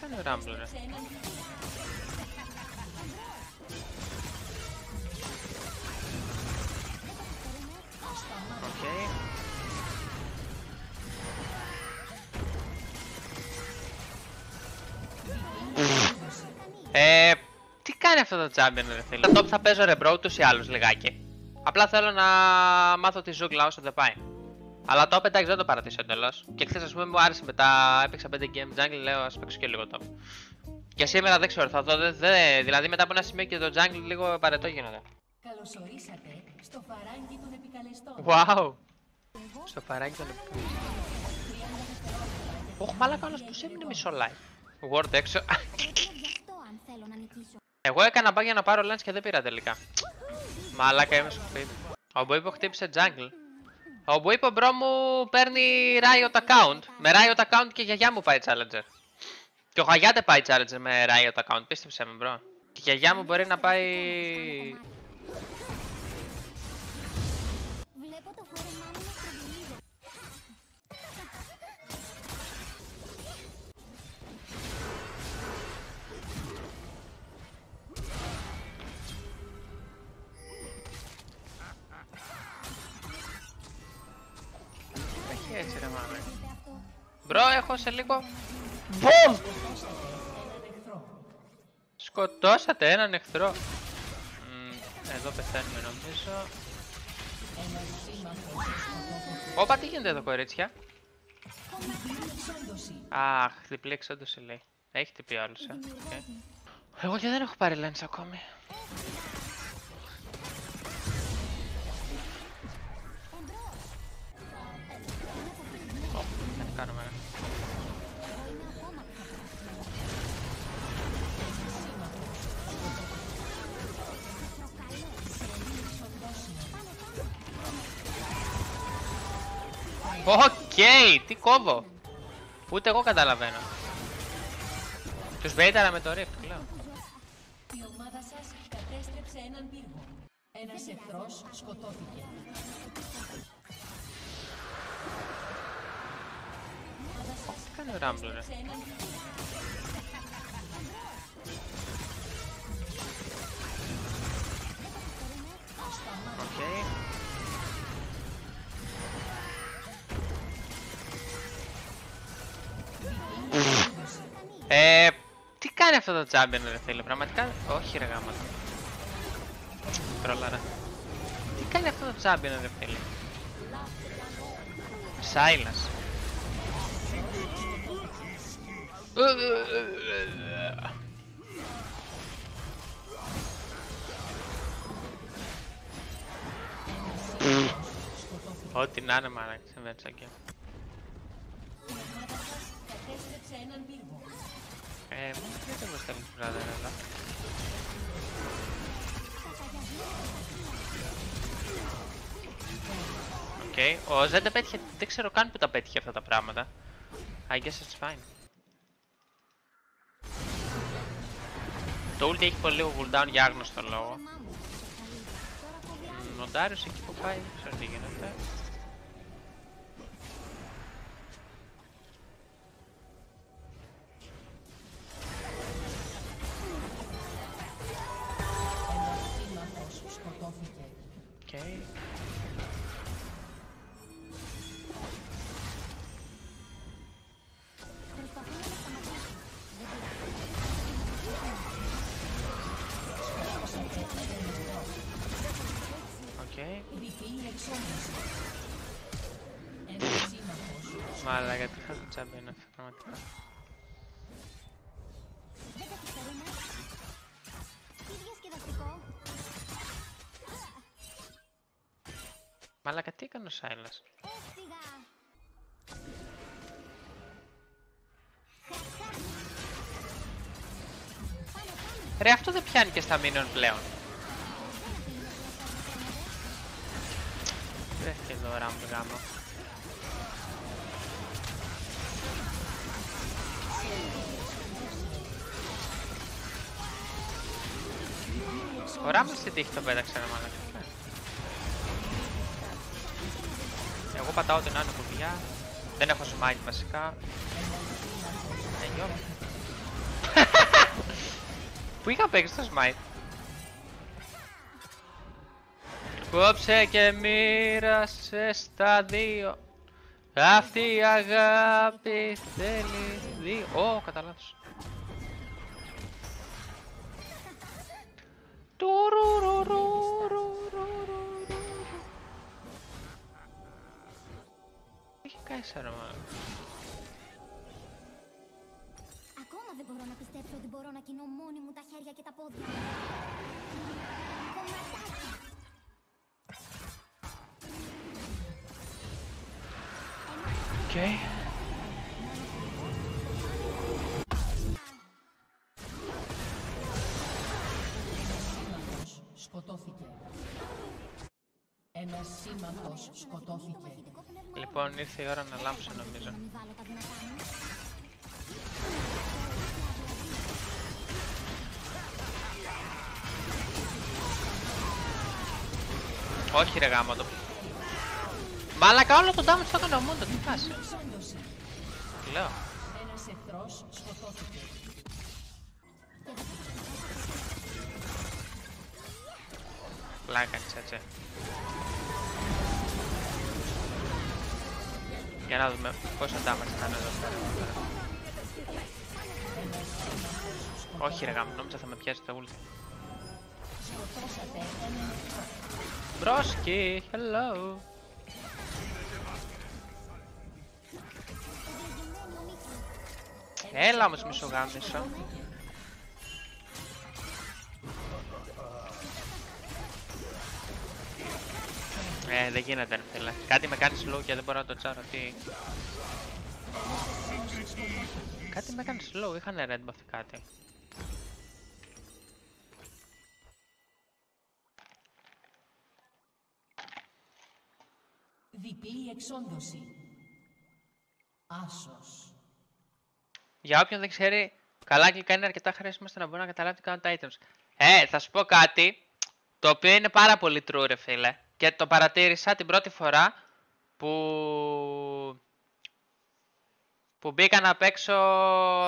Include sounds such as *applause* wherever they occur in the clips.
κάνει ο Rumble, ρε. Οκ. Ε, τι κάνει αυτό το champion ρε φίλε; Το top θα παίζω ρε bro τους ή άλλους λιγάκι. Απλά θέλω να μάθω τη ζούγκλα όσο δεν πάει. Αλλά το εντάξει δεν το παρατήσω εντελώς. Και χθες ας πούμε μου άρεσε μετά, έπαιξα 5 game jungle, λέω ας παίξω και λίγο top. Και σήμερα δεν ξέρω, θα δω. Δε, δε, δηλαδή μετά από ένα σημείο και το jungle λίγο παρετό γίνονται. Καλωσορίσατε στο φαράγγι των επικαλεστών. Wow! Στο φαράγγι των επικαλεστών. Όχι, μάλακα όλος πως έμεινε μισό life. Ward έξω. Εγώ έκανα back για να πάρω lens και δεν πήρα τελικά. Μαλάκα είμαι σκουπίδι. Ο Bwipo χτύπησε jungle. Ο Bwipo bro μου παίρνει Riot account. Με Riot account και η γιαγιά μου πάει challenger. Και ο Χαγιάτε πάει challenger με Riot account. Πίστεψε με bro. Και η γιαγιά μου μπορεί να πάει... Bro, έχω σε λίγο... Μπομ! Σκοτώσατε έναν εχθρό. Μμ, εδώ πεθαίνουμε νομίζω. Όπα, τι γίνεται εδώ κορίτσια; Αχ, διπλή εξόντωση λέει. Έχει τυπεί άλλος, ε. Οκ. Εγώ και δεν έχω πάρει lens ακόμη. Οκ, τι κόβω. Ούτε εγώ καταλαβαίνω. Τους μπέιταρα με το rift, λέω. Η ομάδα σας κατέστρεψε έναν πύργο. Ένας εχθρός σκοτώθηκε. Τι κάνει ο Rumble, ρε; Σε έναν πύργο. Οκ. Ε, τι κάνει αυτό το champion ρε φίλε, πραγματικά, όχι ρε γάμα. Τρόλαρα. Τι κάνει αυτό το champion ρε φίλε. Sylas. Ό,τι να είναι μάνα, συμβαίνει σαν και. Η ομάδα σας κατέστρεψε έναν πύργο. Ε, μου γιατί δεν μου στέλνεις brother εδώ. Οκ, ο Zed τα πέτυχε, δεν ξέρω καν που τα πέτυχε αυτά τα πράγματα. I guess it's fine. Το ulti έχει πολύ λίγο cooldown για άγνωστο λόγο. Μμμ, Ο Darius εκεί που πάει, δεν ξέρω τι γίνεται. Μάλα, γιατί θα το champion αυτό πραγματικά. Δεν καθυστερούμε. Τι διασκεδαστικό. Μάλα, τι έκανε ο Silas. Έφυγα. Ρε, αυτό δεν πιάνει και στα minion πλέον. Βρέθηκε εδώ Rumble γάμα. Ο Rumble στην τύχη το πέταξε ρε μάλακα. Εγώ πατάω την άλλη κουμπιά. Δεν έχω smite βασικά. Ε, γιο. *laughs* Πού είχα παίξει το smite. Κόψε και μοίρασε στα δύο. Αυτή η αγάπη θέλει δύο. Ω, κατά λάθος. Έχει καίσαρο μάλλον Ακόμα δεν μπορώ να πιστέψω ότι μπορώ να κινώ μόνη μου τα χέρια και τα πόδια. Okay. Σκοτώθηκε. Ένα σήμαντο σκοτώθηκε. Λοιπόν, ήρθε η ώρα να λάμψω νομίζω. Όχι ρε Όχι, το Μαλακα όλο το damage το έκανε ο Μούντο, τι φάση. Εξόντωση. Τι λέω. Ένας εχθρός σκοτώθηκε. Πλάκα έτσι. Για να δούμε πόσο damage θα είναι εδώ πέρα. Όχι ρε γάμο, νόμιζα θα με πιάσει το ult. Σκοτώσατε έναν εχθρό. Μπρόσκι, hello. Έλα όμως μη σου γάμισο. Ε, δεν γίνεται ρε φίλε. Κάτι με κάνεις slow και δεν μπορώ να το τσάρω. Τι... Κάτι με έκανε slow, είχαν red buff κάτι. Διπλή εξόντωση. Άσος. Για όποιον δεν ξέρει, καλά αγγλικά είναι αρκετά χρήσιμο ώστε να μπορεί να καταλάβει τι κάνουν τα items. Ε, θα σου πω κάτι, το οποίο είναι πάρα πολύ true ρε φίλε. Και το παρατήρησα την πρώτη φορά που... που μπήκα να παίξω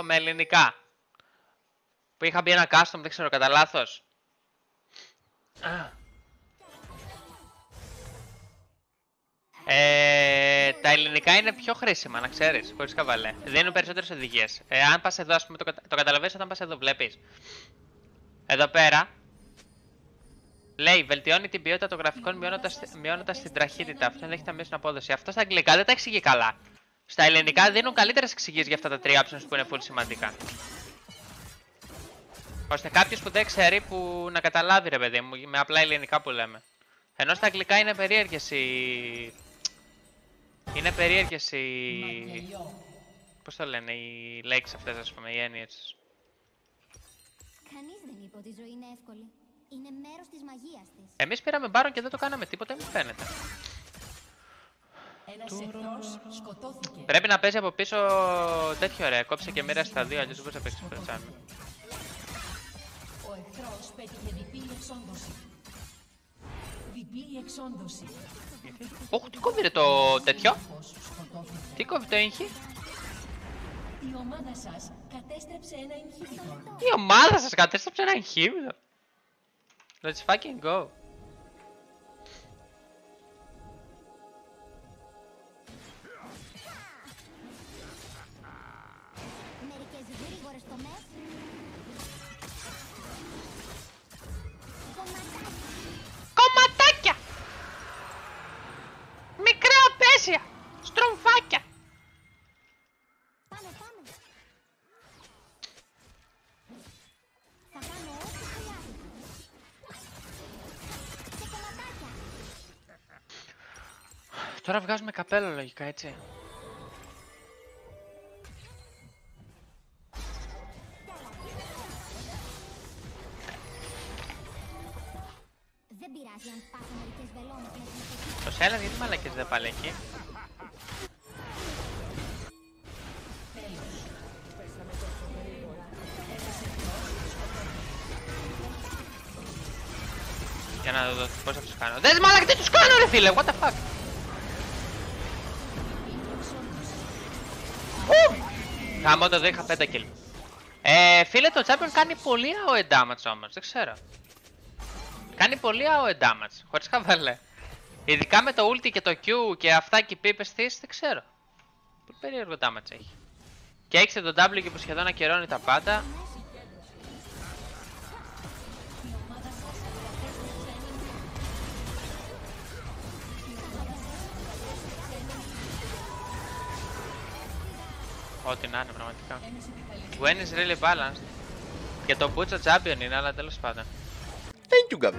με ελληνικά. Που είχα μπει ένα custom, δεν ξέρω, κατά λάθος. Ε, τα ελληνικά είναι πιο χρήσιμα, να ξέρεις, χωρίς καβαλέ. Δίνουν περισσότερες οδηγίες. Ε, αν πας εδώ, ας πούμε, το, κατα... το καταλαβαίνεις όταν πας εδώ, βλέπεις. Εδώ πέρα. Λέει, βελτιώνει την ποιότητα των γραφικών μειώνοντας την τραχύτητα. Αυτό ενδέχεται να μειώσει την απόδοση. Αυτό στα αγγλικά δεν τα εξηγεί καλά. Στα ελληνικά δίνουν καλύτερες εξηγήσεις για αυτά τα τρία options που είναι πολύ σημαντικά. Ώστε κάποιος που δεν ξέρει που να καταλάβει, ρε παιδί μου, με απλά ελληνικά που λέμε. Ενώ στα αγγλικά είναι περίεργες οι. Είναι περίεργες οι. Μαγγελιό. Πώς το λένε, οι λέξεις αυτές, ας πούμε, οι έννοιες. Κανείς δεν είπε ότι η ζωή είναι εύκολη. Είναι μέρος της μαγείας της. Εμείς πήραμε μπάρον και δεν το κάναμε τίποτα, μου φαίνεται. Ένας εχθρός σκοτώθηκε. Πρέπει να παίζει από πίσω τέτοιο ρε. Κόψε και μοίρα στα δύο, αλλιώς δεν μπορείς να παίξεις φερτσάμι. Ο εχθρός πέτυχε διπλή εξόντωση. Διπλή εξόντωση. Ωχ, τι κόβει ρε το τέτοιο; Σύμμαχος σκοτώθηκε. Τι κόβει το έγχη. Η ομάδα σας κατέστρεψε ένα inhibitor. Η ομάδα σας κατέστρεψε ένα εγχείρημα; Let's fucking go. Μερικές γρήγορες τομές. Τώρα βγάζουμε καπέλο λογικά, έτσι. Δεν πειράζει αν σπάσω μερικές βελόνες με την εποχή. Το Σέλεν γιατί μαλακές δεν πάλι εκεί; Για να δω πώς θα τους κάνω. Δεν μαλακ, τι τους κάνω ρε φίλε, what the fuck; Γάμο το δεν είχα 5 kill. Ε, Ε, φίλε, το Champion κάνει πολύ AOE damage όμως, δεν ξέρω. Κάνει πολύ AOE damage, χωρίς χαβαλέ. Ειδικά με το ulti και το Q και αυτά και οι πίπες της, δεν ξέρω. Πολύ περίεργο damage έχει. Και έχεις το W και που σχεδόν ακυρώνει τα πάντα. Ό,τι να είναι πραγματικά. Gwen is really balanced. Και το Butcher champion είναι, αλλά τέλος πάντων. Thank you, God.